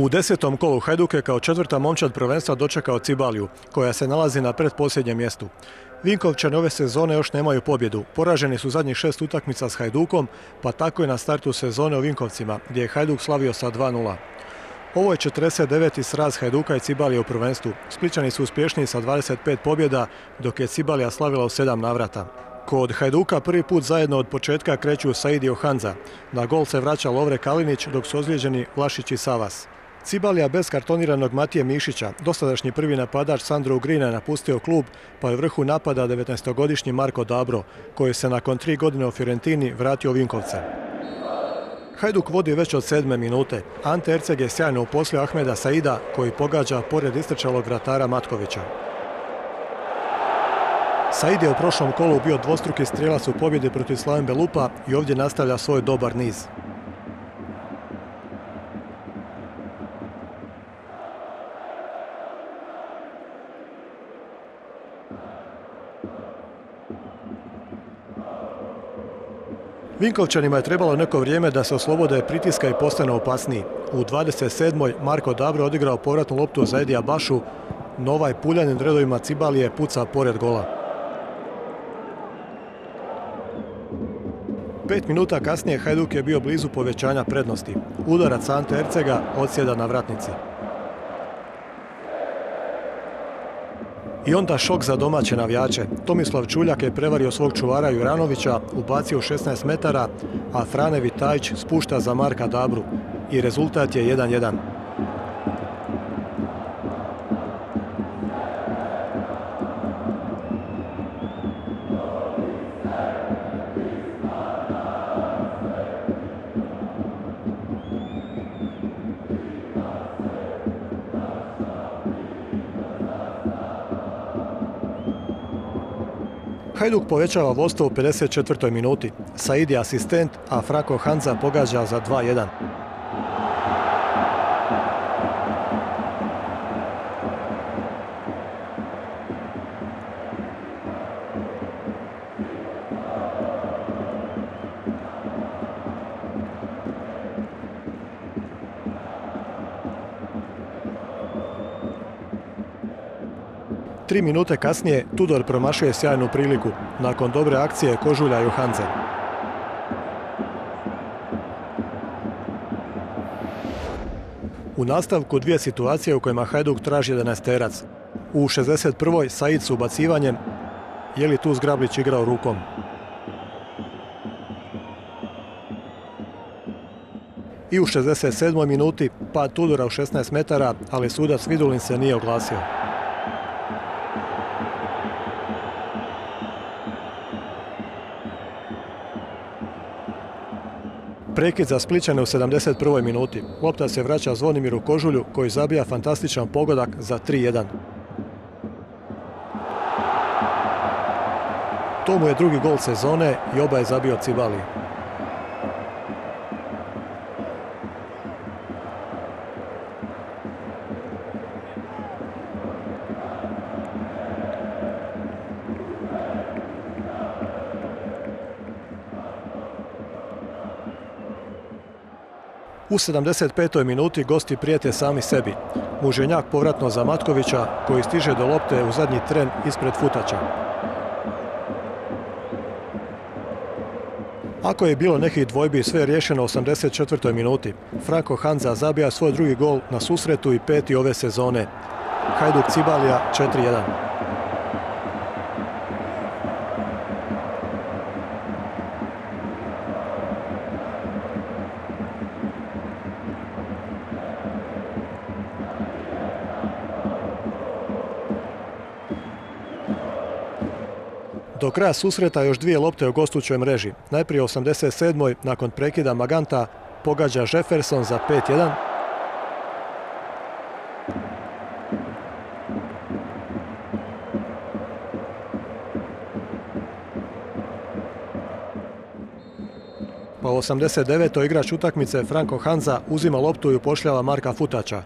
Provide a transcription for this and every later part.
U desetom kolu Hajduk je kao četvrta momčad prvenstva dočekao Cibaliju, koja se nalazi na predposljednjem mjestu. Vinkovčani ove sezone još nemaju pobjedu. Poraženi su zadnjih šest utakmica s Hajdukom, pa tako i na startu sezone u Vinkovcima, gdje je Hajduk slavio sa 2-0. Ovo je 49. sraz Hajduka i Cibalije u prvenstvu. Spličani su uspješniji sa 25 pobjeda, dok je Cibalija slavila u sedam navrata. Kod Hajduka prvi put zajedno od početka kreću Said i Ohanza. Na gol se vraća Lovre Kalinić, dok su ozlijeđeni Vlašić i Savas. Cibalija bez kartoniranog Matije Mišića, dosadašnji prvi napadač Sandro Ugrina napustio klub, pa je vrhu napada 19-godišnji Marko Dabro, koji se nakon tri godine u Fiorentini vratio Vinkovce. Hajduk vodi već od sedme minute. Ante Erceg je sjajno uposlio Ahmeda Saida, koji pogađa pored istrčalog vratara Matkovića. Said je u prošlom kolu bio dvostruki strijelac u pobjedi protiv Slaven Belupa i ovdje nastavlja svoj dobar niz. Vinkovčanima je trebalo neko vrijeme da se oslobode pritiska i postane opasniji. U 27. Marko Dabro odigrao povratnu loptu za Edija Bašu, no ovaj puljanin redovima Cibalije puca pored gola. Pet minuta kasnije Hajduk je bio blizu povećanja prednosti. Udarac Ante Ercega odsjeda na vratnici. I onda šok za domaće navijače. Tomislav Čuljak je prevario svog čuvara Juranovića, ubacio u 16 metara, a Frane Vitajić spušta za Marka Dabru. I rezultat je 1-1. Hajduk povećava vodstvo u 54. minuti. Said je asistent, a Frako Hanza pogađa za 2-1. Tri minute kasnije Tudor promašuje sjajnu priliku nakon dobre akcije Kožulja Johanze. U nastavku dvije situacije u kojima Hajduk traži 11 terac. U 61. Said s ubacivanjem, je li tu Zgrablić igrao rukom? I u 67. minuti pad Tudora u 16 metara, ali sudac Vidulin se nije oglasio. Prekid za Spličane u 71. minuti. Lopta se vraća Zvonimiru Kožulju koji zabija fantastičan pogodak za 3-1. To mu je drugi gol sezone i oba je zabio Cibali. U 75. minuti gosti prijete sami sebi. Muženjak povratno za Matkovića koji stiže do lopte u zadnji tren ispred Futača. Ako je bilo nekih dvojbi, sve je riješeno u 84. minuti. Franko Hanza zabija svoj drugi gol na susretu i peti ove sezone. Hajduk Cibalija 4-1. Do kraja susreta još dvije lopte u gostućoj mreži. Najprije 87. nakon prekida Maganta pogađa Jefferson za 5-1. Pa u 89. igrač utakmice Franko Hanza uzima loptu i upošljava Marka Futača,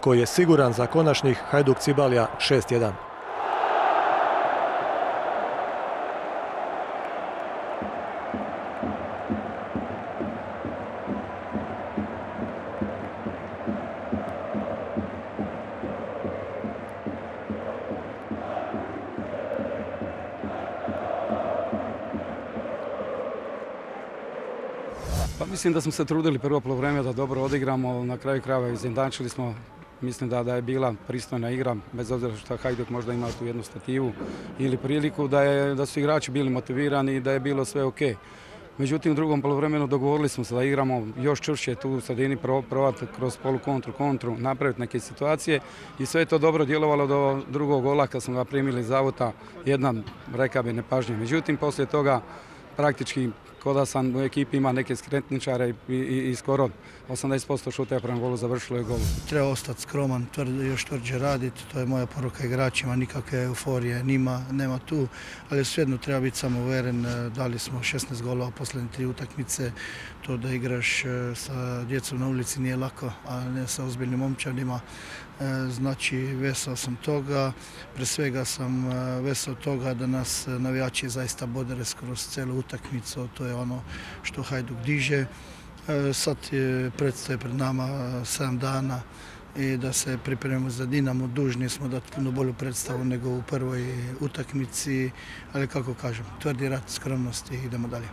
koji je siguran za konačnih Hajduk Cibalija 6-1. Mislim da smo se trudili prvo polovreme da dobro odigramo, na kraju krajeva izjednačili smo Mislim da, da je bila pristojna igra, bez obzira što Hajduk možda ima tu jednu stativu ili priliku, da, da su igrači bili motivirani i da je bilo sve ok. Međutim, u drugom polovremenu dogovorili smo se da igramo još čvršće tu u sredini, probati kroz polu kontru, kontru, napraviti neke situacije i sve je to dobro djelovalo do drugog gola kad smo ga primili iz avuta, jedna, reka bi, nepažnja. Međutim, poslije toga praktički ko da sam u ekipi ima neke skretničare i, i, i skoro 80% šuta prema golu završilo je gol. Treba ostati skroman, tvrd, još tvrđe raditi, to je moja poruka igračima, nikakve euforije nima, nema tu, ali svejedno treba biti samo uveren, dali smo 16 golova posljednje tri utakmice, to da igraš e, sa djecom na ulici nije lako, a ne sa ozbiljnim momčanima, e, znači vesao sam toga, pre svega sam e, vesao toga da nas navijači zaista bodere skroz celu utakmicu, to je ono što Hajduk diže. Sad predstaje pred nama 7 dana i da se pripremimo za Dinamo. Dužni smo dati puno bolju predstavu nego u prvoj utakmici, ali kako kažem, tvrdi rat, skromnost i idemo dalje.